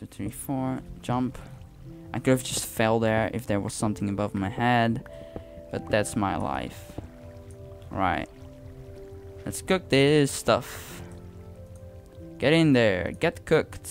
two, three, four. Jump. I could have just fell there if there was something above my head. But that's my life. Right. Let's cook this stuff. Get in there. Get cooked.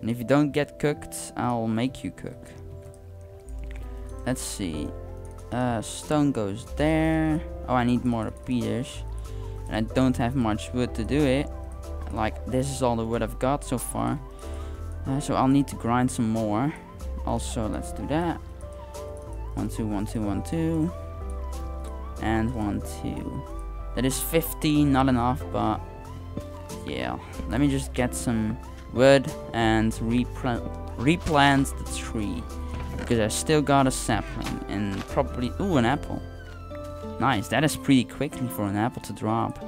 And if you don't get cooked, I'll make you cook. Let's see. Uh, stone goes there. Oh, I need more repeaters. And I don't have much wood to do it. Like, this is all the wood I've got so far. Uh, so I'll need to grind some more. Also, let's do that. One, two, one, two, one, two. And one, two. That is 15, not enough, but yeah. Let me just get some wood and replant replant the tree because I still got a sapling and probably ooh an apple. Nice, that is pretty quickly for an apple to drop.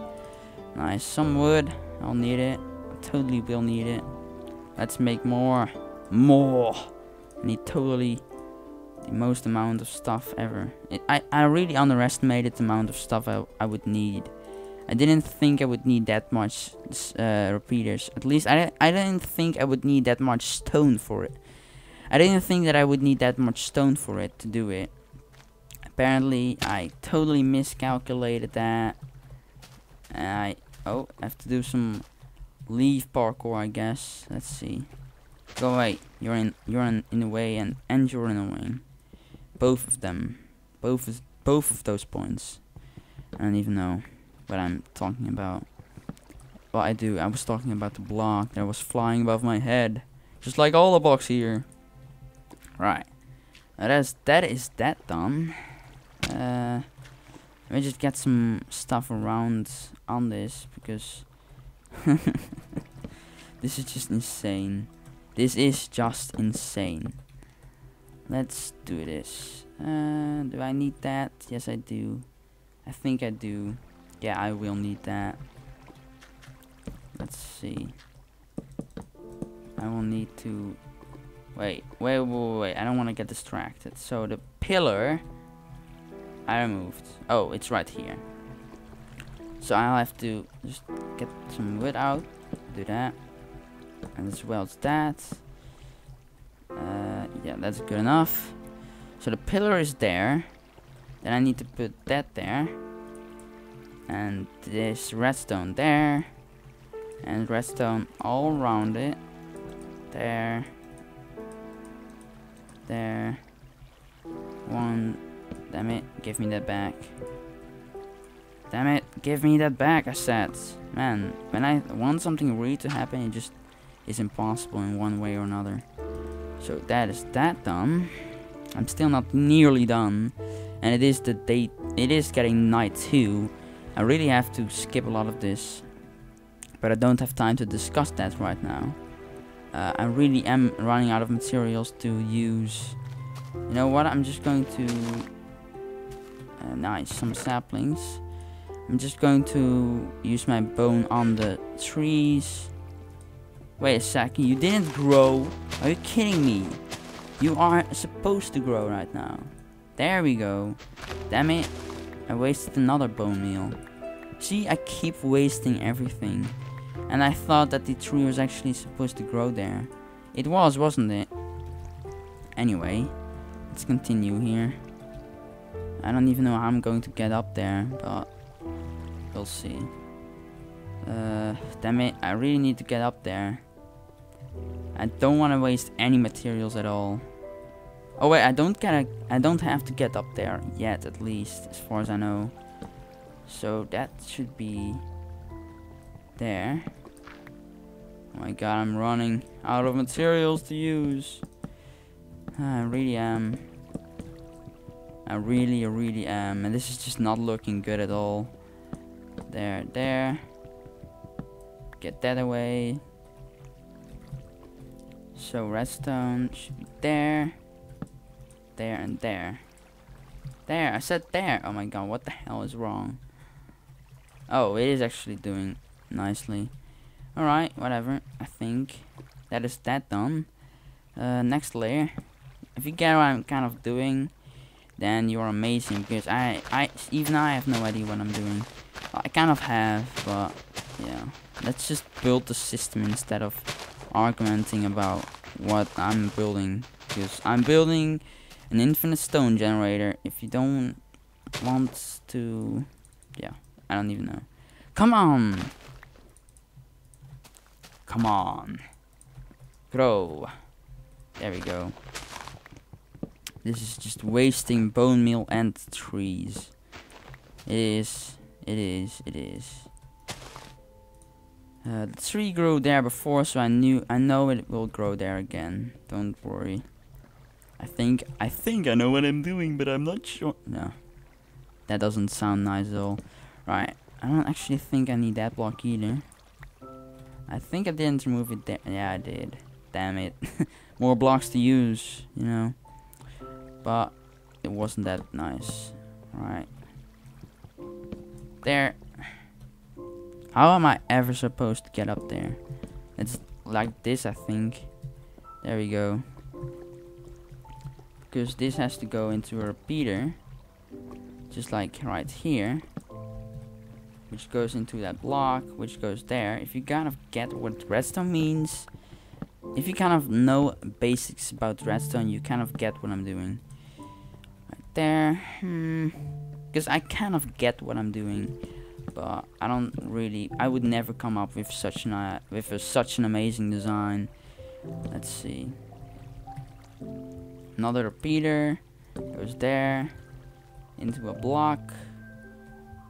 Nice, some wood. I'll need it. I totally will need it. Let's make more. More. I need totally the most amount of stuff ever. It, I, I really underestimated the amount of stuff I, I would need. I didn't think I would need that much uh, repeaters. At least I, I didn't think I would need that much stone for it. I didn't think that I would need that much stone for it to do it. Apparently, I totally miscalculated that. I oh, I have to do some leaf parkour, I guess. Let's see. Go away. You're in. You're in, in the way, and and you're in the way. Both of them. Both of both of those points. I don't even know what I'm talking about. Well, I do. I was talking about the block that was flying above my head, just like all the blocks here. Right. That is that is that done. Uh, let me just get some stuff around on this because this is just insane. This is just insane. Let's do this. Uh, do I need that? Yes, I do. I think I do. Yeah, I will need that. Let's see. I will need to... Wait, wait, wait, wait. I don't want to get distracted. So the pillar... I removed. Oh, it's right here. So I'll have to just get some wood out. Do that. And as well as that. Uh, yeah, that's good enough. So the pillar is there. Then I need to put that there and this redstone there and redstone all around it there there one damn it give me that back damn it give me that back I said man when I want something really to happen it just is impossible in one way or another so that is that done I'm still not nearly done and it is the date it is getting night too I really have to skip a lot of this, but I don't have time to discuss that right now. Uh, I really am running out of materials to use. You know what? I'm just going to... Uh, nice, some saplings. I'm just going to use my bone on the trees. Wait a second, you didn't grow? Are you kidding me? You are supposed to grow right now. There we go. Damn it. I wasted another bone meal. See, I keep wasting everything. And I thought that the tree was actually supposed to grow there. It was, wasn't it? Anyway, let's continue here. I don't even know how I'm going to get up there, but we'll see. Uh, damn it, I really need to get up there. I don't want to waste any materials at all. Oh wait, I don't get a, I don't have to get up there yet, at least, as far as I know. So that should be there. Oh my god, I'm running out of materials to use. I really am. I really, really am. And this is just not looking good at all. There, there. Get that away. So redstone should be there there and there. There, I said there. Oh my god, what the hell is wrong? Oh, it is actually doing nicely. Alright, whatever. I think that is that done. Uh, next layer. If you get what I'm kind of doing, then you're amazing because I, I, even I have no idea what I'm doing. I kind of have, but yeah. Let's just build the system instead of argumenting about what I'm building because I'm building an infinite stone generator. If you don't want to, yeah, I don't even know. Come on, come on, grow. There we go. This is just wasting bone meal and trees. It is, it is, it is. Uh, the tree grew there before, so I knew I know it will grow there again. Don't worry. I think I think I know what I'm doing, but I'm not sure. No, that doesn't sound nice at all. Right, I don't actually think I need that block either. I think I didn't remove it there. Yeah, I did. Damn it. More blocks to use, you know. But it wasn't that nice. Right. There. How am I ever supposed to get up there? It's like this, I think. There we go. Because this has to go into a repeater. Just like right here. Which goes into that block, which goes there. If you kind of get what redstone means, if you kind of know basics about redstone, you kind of get what I'm doing. Right there. Hmm. Because I kind of get what I'm doing but I don't really I would never come up with such an uh, with a, such an amazing design. Let's see. Another repeater goes there into a block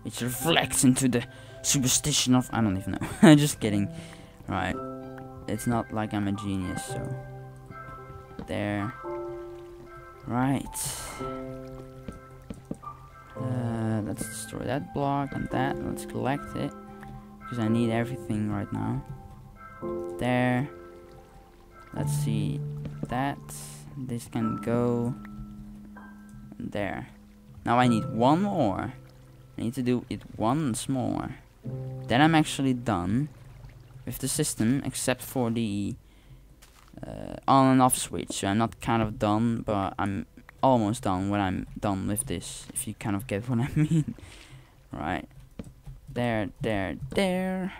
which reflects into the superstition of I don't even know. Just kidding. Right. It's not like I'm a genius so. There. Right let's destroy that block and that. Let's collect it. Because I need everything right now. There. Let's see. That. This can go there. Now I need one more. I need to do it once more. Then I'm actually done with the system, except for the uh, on and off switch. So I'm not kind of done, but I'm almost done when I'm done with this, if you kind of get what I mean. right. There, there, there.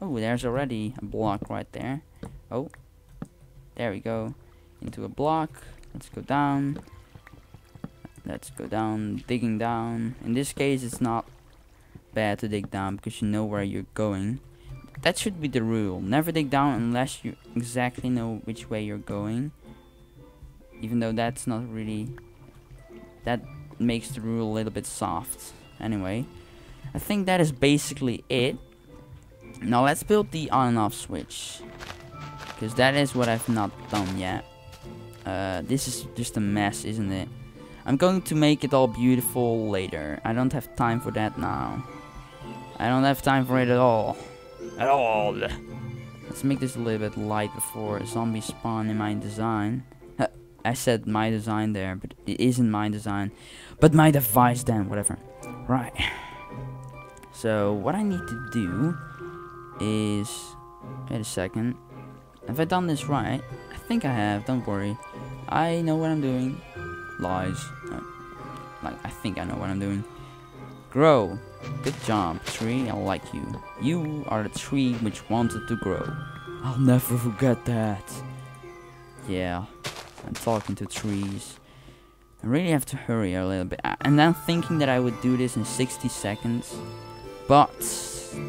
Oh, there's already a block right there. Oh. There we go. Into a block. Let's go down. Let's go down, digging down. In this case, it's not bad to dig down because you know where you're going. That should be the rule. Never dig down unless you exactly know which way you're going even though that's not really that makes the rule a little bit soft. Anyway I think that is basically it. Now let's build the on and off switch because that is what I've not done yet. Uh, this is just a mess isn't it? I'm going to make it all beautiful later. I don't have time for that now. I don't have time for it at all. At all. Let's make this a little bit light before zombies spawn in my design I said my design there, but it isn't my design. But my device then, whatever. Right. So, what I need to do is... Wait a second. Have I done this right? I think I have, don't worry. I know what I'm doing. Lies. Like, I think I know what I'm doing. Grow. Good job, tree. I like you. You are the tree which wanted to grow. I'll never forget that. Yeah. I'm talking to trees. I really have to hurry a little bit. And I'm thinking that I would do this in 60 seconds. But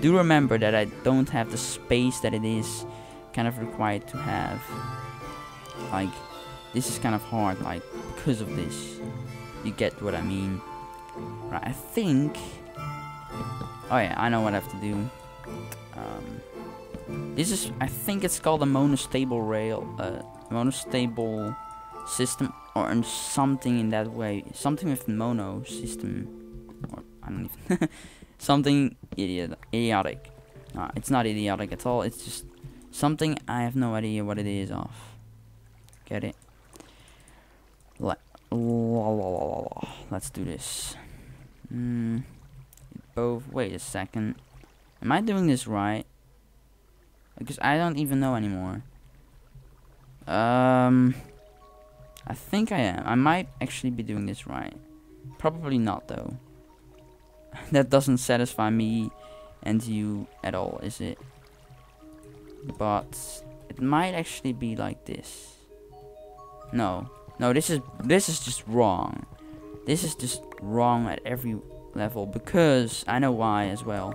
do remember that I don't have the space that it is kind of required to have. Like, this is kind of hard, like, because of this. You get what I mean. Right, I think... Oh yeah, I know what I have to do. Um, this is, I think it's called a monostable rail, uh, monostable system or something in that way. Something with mono system. Or I don't even something idiot idiotic. Uh, it's not idiotic at all, it's just something I have no idea what it is of. Get it? Let let's do this. Mm, both wait a second. Am I doing this right? Because I don't even know anymore. Um I think I am. I might actually be doing this right. Probably not though. that doesn't satisfy me and you at all, is it? But it might actually be like this. No, no, this is this is just wrong. This is just wrong at every level because I know why as well.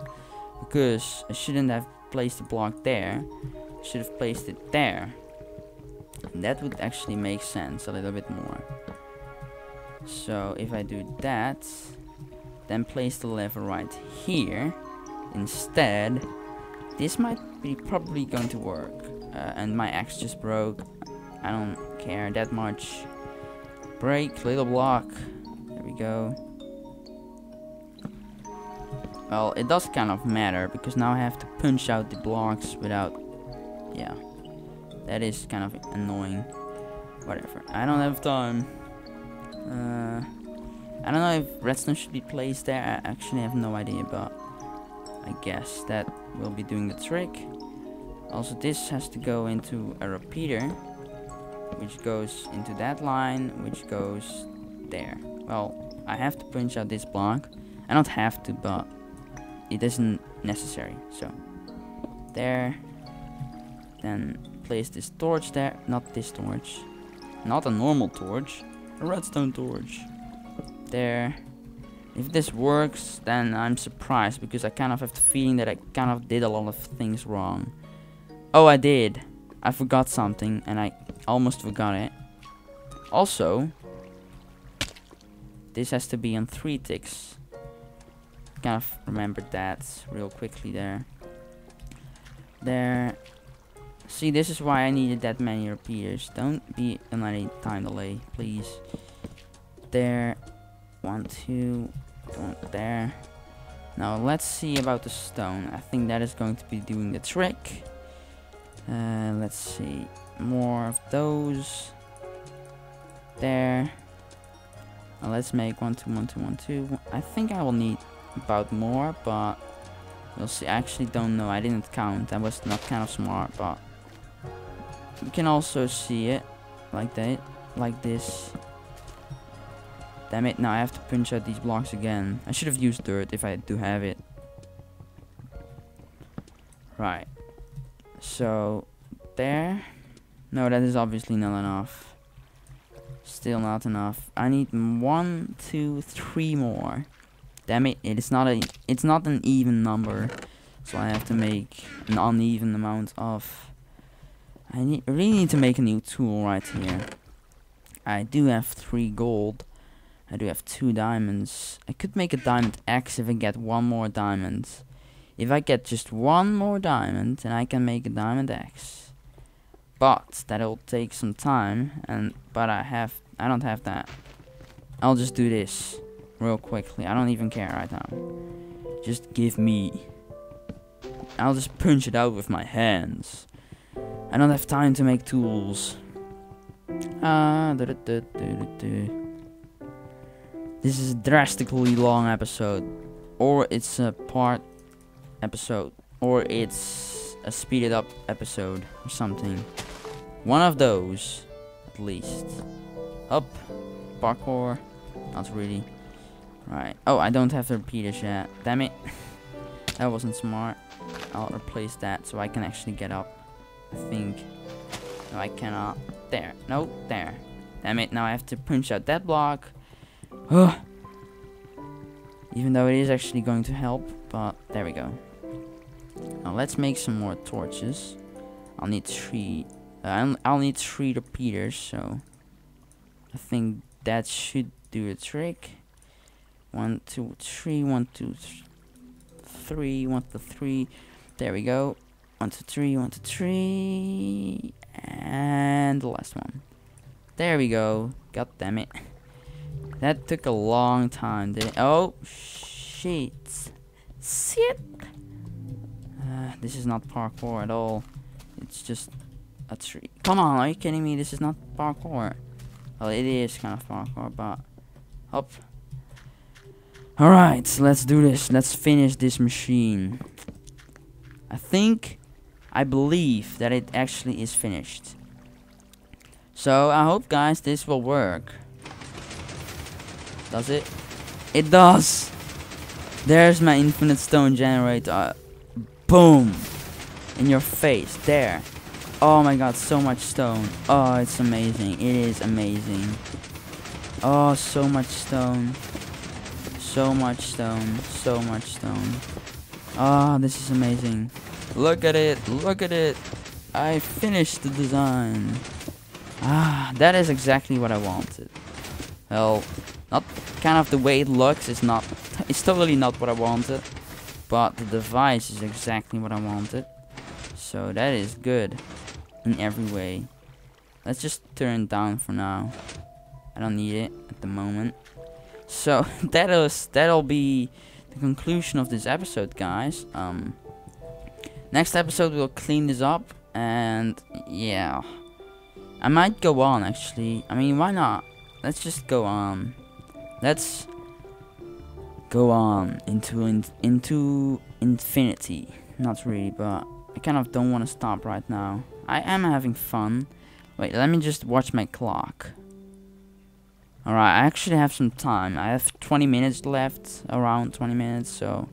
Because I shouldn't have placed the block there. I should have placed it there. That would actually make sense a little bit more. So if I do that, then place the lever right here instead, this might be probably going to work. Uh, and my axe just broke. I don't care that much. Break, little block. There we go. Well, it does kind of matter because now I have to punch out the blocks without... Yeah. That is kind of annoying. Whatever. I don't have time. Uh, I don't know if redstone should be placed there. I actually have no idea, but I guess that will be doing the trick. Also, this has to go into a repeater, which goes into that line, which goes there. Well, I have to punch out this block. I don't have to, but it isn't necessary. So, there. Then place this torch there. Not this torch. Not a normal torch. A redstone torch. There. If this works, then I'm surprised because I kind of have the feeling that I kind of did a lot of things wrong. Oh, I did. I forgot something and I almost forgot it. Also, this has to be on three ticks. Kind of remembered that real quickly there. There. See, this is why I needed that many repeaters. Don't be on any time delay, please. There. one, two, one there. Now let's see about the stone. I think that is going to be doing the trick. Uh, let's see. More of those. There. Now let's make one, two, one, two, one, two. I think I will need about more, but we'll see. I actually don't know. I didn't count. That was not kind of smart, but you can also see it like that, like this. Damn it, now I have to punch out these blocks again. I should have used dirt if I do have it. Right. So, there. No, that is obviously not enough. Still not enough. I need one, two, three more. Damn it, it is not a it's not an even number. So I have to make an uneven amount of I need really need to make a new tool right here. I do have three gold. I do have two diamonds. I could make a diamond axe if I get one more diamond. If I get just one more diamond, then I can make a diamond axe. But that'll take some time, and but I have I don't have that. I'll just do this real quickly. I don't even care right now. Just give me. I'll just punch it out with my hands. I don't have time to make tools. Ah, this is a drastically long episode. Or it's a part episode. Or it's a speeded up episode or something. One of those, at least. Up. Parkour. Not really. Right. Oh, I don't have the repeaters yet. Damn it. that wasn't smart. I'll replace that so I can actually get up. I think. No, I cannot. There. No, there. Damn it. Now I have to punch out that block. Even though it is actually going to help, but there we go. Now let's make some more torches. I'll need three. Uh, I'll, need three repeaters, so I think that should do the trick. One, two, three, one, two, th three, one, two, three. There we go. One, two, three, one, two, three, and the last one. There we go. God damn it. That took a long time, did it? Oh, shit. Shit. Uh, this is not parkour at all. It's just a tree. Come on, are you kidding me? This is not parkour. Well, it is kind of parkour, but... Up. Alright, let's do this. Let's finish this machine. I think... I believe that it actually is finished. So, I hope, guys, this will work. Does it? It does! There's my infinite stone generator. Uh, boom! In your face. There. Oh my god, so much stone. Oh, it's amazing. It is amazing. Oh, so much stone. So much stone. So much stone. Oh, this is amazing. Look at it. Look at it. I finished the design. Ah, that is exactly what I wanted. Well, not kind of the way it looks It's not, it's totally not what I wanted. But the device is exactly what I wanted. So that is good in every way. Let's just turn it down for now. I don't need it at the moment. So that is that'll be the conclusion of this episode, guys. Um, next episode we'll clean this up and yeah, I might go on actually. I mean, why not? Let's just go on. Let's go on into in, into infinity. Not really, but I kind of don't want to stop right now. I am having fun. Wait, let me just watch my clock. Alright, I actually have some time. I have 20 minutes left, around 20 minutes, so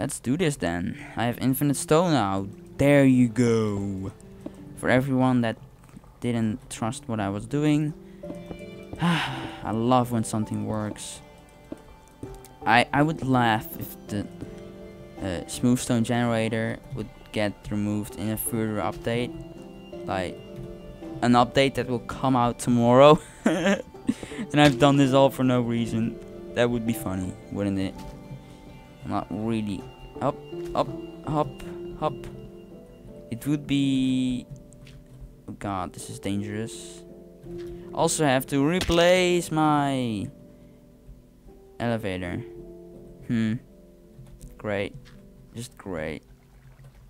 let's do this then. I have infinite stone now. There you go. For everyone that didn't trust what I was doing, I love when something works. I I would laugh if the uh, smooth stone generator would get removed in a further update, like an update that will come out tomorrow. and I've done this all for no reason. That would be funny, wouldn't it? Not really. Up, up, up, up. It would be. Oh god, this is dangerous. Also, have to replace my elevator. Hmm. Great. Just great.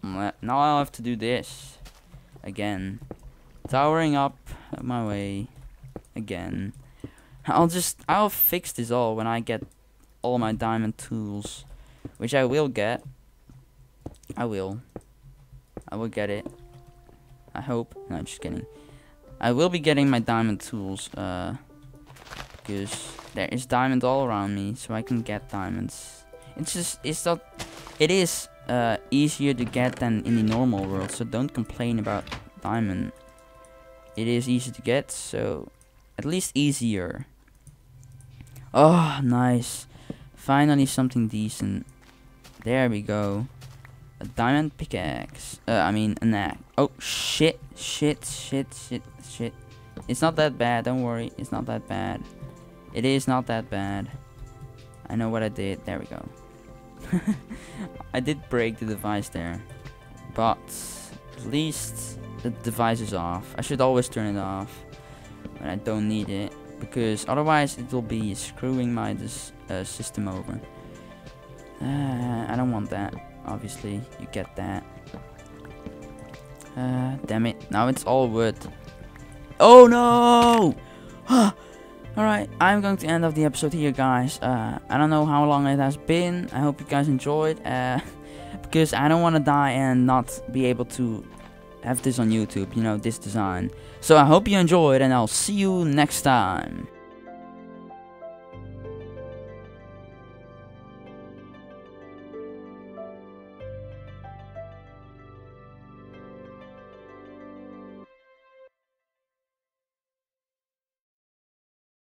Now I'll have to do this. Again. Towering up my way. Again. I'll just, I'll fix this all when I get all my diamond tools. Which I will get. I will. I will get it. I hope. No, I'm just kidding. I will be getting my diamond tools. Uh, because there is diamond all around me. So I can get diamonds. It's just, it's not, it is uh, easier to get than in the normal world. So don't complain about diamond. It is easy to get. So at least easier. Oh, nice. Finally something decent. There we go. A diamond pickaxe. Uh, I mean, an axe. Oh, shit. Shit, shit, shit, shit. It's not that bad. Don't worry. It's not that bad. It is not that bad. I know what I did. There we go. I did break the device there. But at least the device is off. I should always turn it off when I don't need it because otherwise it will be screwing my this, uh, system over. Uh, I don't want that. Obviously, you get that. Uh, damn it! Now it's all wood. Oh no! Alright, I'm going to end off the episode here, guys. Uh, I don't know how long it has been. I hope you guys enjoyed. Uh, because I don't want to die and not be able to have this on YouTube, you know, this design. So I hope you enjoyed and I'll see you next time.